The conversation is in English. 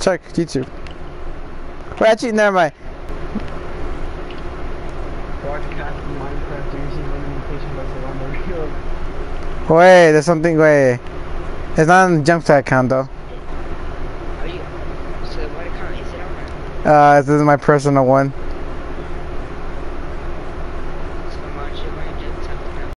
check YouTube. Well, actually, never mind. Wait, there's something. Wait, it's not on the jump site account though. Uh, this is my personal one.